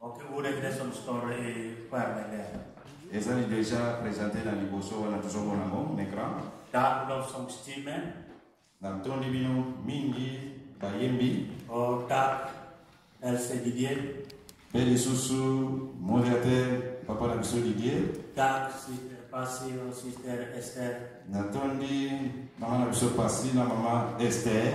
Okay, vous revenez sur store et par Melea. ezali deja presente na liboso wana tozomona yango na ekran natondi bino mingi bayembi mpe lisusu moderateur papa na biso didier natondi mama na biso pasi na mama ester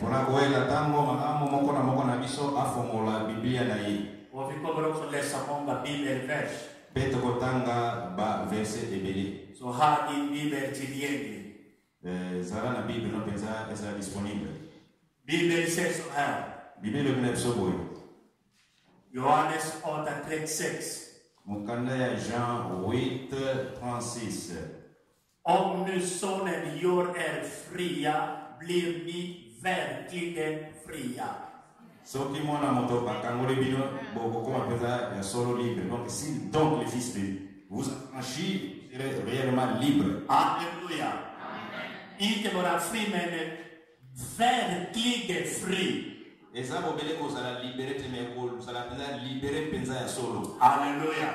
Pona kowela tango malamu, moko na moko na biso afongola Biblia na ye pe tokotanga ba verse ebele. Eh, zala na Bible no penza ezala disponible. Biblia elobi na biso boye. Yohanes 8:36. Mokanda ya Jean 8:36. Omne sone dior er fria, blirni vertigen fria. Soki mwana moto bakangoli bino bokokoma mpenza ya solo libre. Donc si donc le fils de vous affranchit, vous serez réellement libre. Alléluia. Inte bora free mene vertige free. Eza bobele kozala libere te mais kozala mpenza libere mpenza ya solo. Alléluia.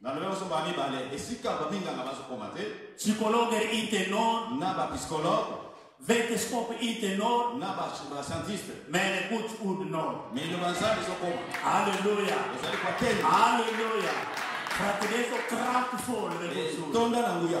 Na lelo nso ba mibale esika ba minganga bazo koma te. Psychologer i tenor. Na ba psychologue. Wetenskap i tenor. Na ba ba scientiste. Men Guds ord når. Men lo ba Nzambe ezo koma. Halleluja. Ezali kwa tena. Halleluja. Fraternität och kraftfull revolution. Tonda na nguya.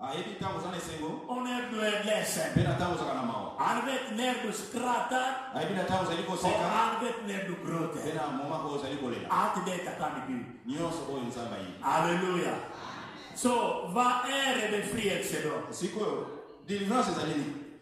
Ayebi ntango oza na esengo. On est de l'aiglesse. Mpe na ntango ozalaka na mawa. Avec l'air du scrata. Ayebi na ntango ozali koseka. Avec l'air du grotte. Mpe na moma oyo ozali kolela. Acte des katami bi. Nyonso oyo Nzambe ayebi. Alléluia. So va erre de free excellent. Sikoyo, délivrance ezali nini?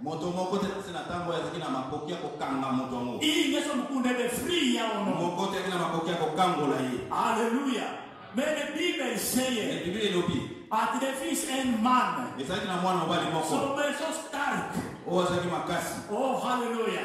Moto moko te kati na ntango oyo azalaki na makoki ya kokanga moto yango. Iyi nyeso mukunda ebe free ya ono. Moko te azalaki na makoki ya kokangola ye. Haleluya. Mais le Bible enseigne. Mais Bible elobi. At the fils and man. Ezalaki na mwana mobali moko. Someso stark. Oyo azalaki makasi. Oh haleluya.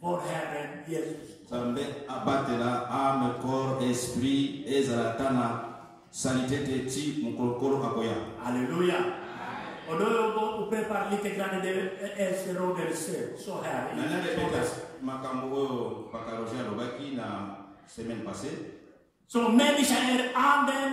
for heaven yesus nzambe abatela ame corps esprit ezala ata na salite te ti mokolo nkolo akoya alleluia odoyoko upe parli te grande de ese roder se so her nani epeta makambo oyo bakaroge alobaki na semaine passée so many shall err anden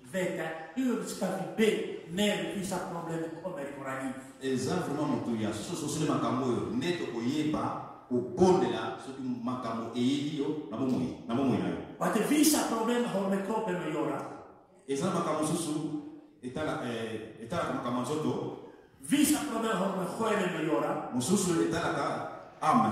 Veta, ilo tika vibe, nere kuisa probleme kome kurani. Eza vraiment moto ya soso sile makambo yo, neto koyeba, kobondela soki makambo eyeli yo na bomoi na bomoi na yo. Bate visa probleme home kope me yora. Eza makambo susu etala eh, etalaka makambo ya nzoto. Visa probleme home kope me yora. Mosusu etalaka ame.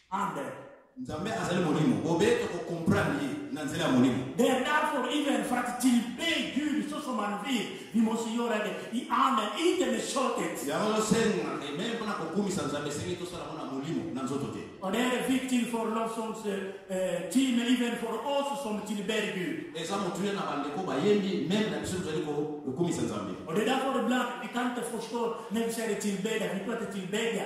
Amen. Nzambe azali molimo. Bobele to kocomprendre ye na nzela ya molimo. Therefore even fratilbe Dieu lisusu manvie bimosiyorage i amen ite mesotet. Yango osenga emele mpona kokumisa Nzambe esengi tosala yango na molimo na nzoto te. On est a victim for love songs uh, eh, team even for also some tilberi Dieu. Eza motuya na bandeko bayembi meme na biso tozali kokumisa Nzambe. On est d'accord blanc ikante fostor nemsere tilbeda vipate tilbedia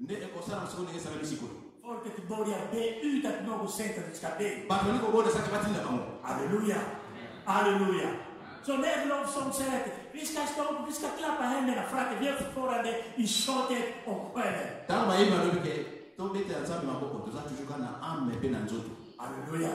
nde ekosala mosiko ndenge esalami sikoyo Forte ti boli a be u ta tino ko senta ti ka be. Ba toni ko boli sa ti ba tinda bango. Alleluia. Alleluia. So let love song said, Viska stop, viska klappa hende na frate, via forande, i shote o kwele. Tango ba yema lobi ke, to bete ya nzambe maboko, toza toujours ka na ame pe na nzoto. Alleluia.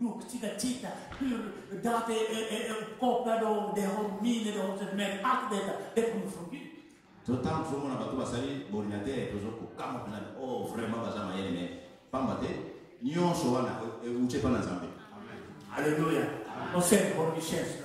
Donc, tu as dit, dans tes compagnons, des hommes, des hommes, mais pas d'être, d'être une fondue. totango tozomona bato basali bordinatere tozo kokama mpenza o oh, vraiment baza mayele me pamba te nyonso wana euti epai na nzambe alleluya osene bonne richesse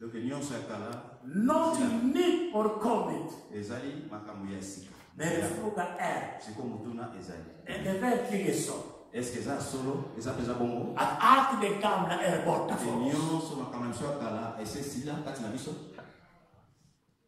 Donc nyonso ya kala. Not unique or comment. Ezali makambo ya sika. Mais il faut ka air. Siko mutuna ezali. And the very thing is so. Est-ce que eza solo? Eza peza bongo? At art de kam na air bota. Nyonso makambo ya kala ese sila kati na biso.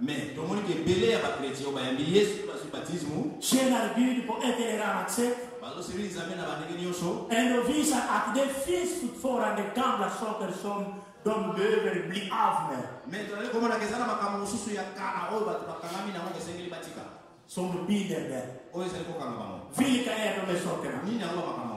Mais tomoni ke ebele ya ba chrétien oyo bayambi Yesu mpe bazwi batismu. Chen are good mpo ete le ramatse. Bazosepeli Nzambe na bandenge nyonso. En de visa at de fils for and gamla soter som dom bever bli avne. Mais tozali komona ke eza na makambo mosusu ya kala oyo bato bakangami na yango esengeli batika. Som binder de. Oyo ezali kokanga bango. Vilika ya dome sotera. Nini yango makambo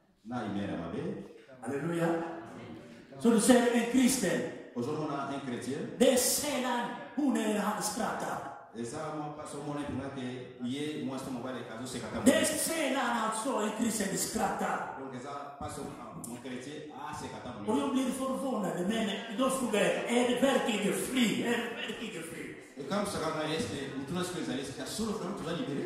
Na imera mabe. Alléluia. So du ser en kristen. Ozomona en chrétien. Det är sällan hon eller han skrattar. eza mwa mpasi omona mpenza te ye mwasi to mobali azoseka donc eza mpasi mokretier aseka ta ekamwisaka ngai ese motuna siko ezali sika solo vraimen toza libere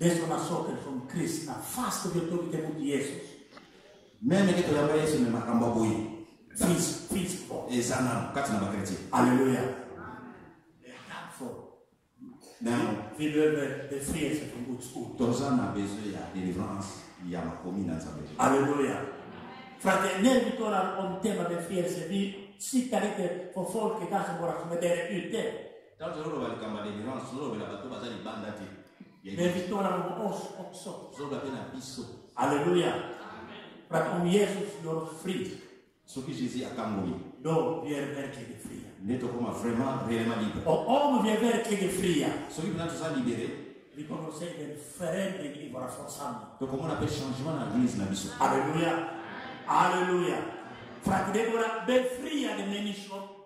Yesu na soke from Chris na fast ke to ke mutu Yesu. Meme ke to ya Yesu ne makamba boye. Fils fils for ezana kati na bakreti. Alléluia. Now, we learn that the free is from good school. Toza na besoin ya délivrance ya makomi na Nzambe. Alléluia. Frate, nel vi torna om tema de free is vi si tarite for folk che cazzo vorrà come dere ute. Tango tozo loba likambo ya delivrance, tozo lobela bato baza libanda te. Mais victoire na bango onso onso. Tozo loba mpe na biso. Alléluia. Amen. Bravo Yesus your free. Soki Jésus akangoli. Donc tu es vers qui est free. Nde tokoma vraiment réellement libre. Oh, homme vient vers qui est free. Soki mpenza toza libéré. Likambo se ebele frère de livre ensemble. Tokomona mpe changement na église na biso. Alléluia. Alléluia. Frère Deborah, be free and many shop.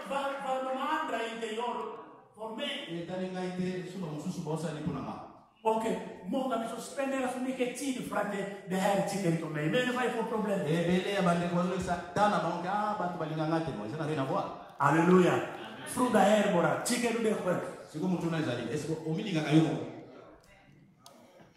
etali ngai te lisusu bamosusu baosali mpo na ngai Ok, monga biso spendela fumike tini frate de her chicken to me. Mene vai for problem. Ebele ya bande kwa lesa dana banke ah batu balinga ngate mo. Zena rena kwa. Hallelujah. Fruit da her bora chicken de kwa. Siko mutuna zali. Esko omilinga kayo mo.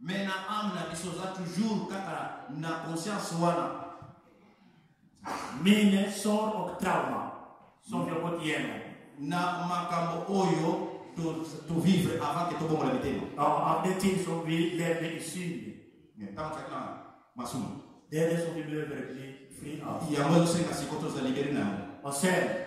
Mais na ame na biso oza toujours kaka na conscience wana. Mine sort of trauma. Son vya koti yema. Na makambo oyo to to vivre avant que to bongola mitema. Alors en des things on vit les blessures. Mais tant que là, masumu. Dere so bible verbi free. Ya mo senga sikoto za libere na. Osel.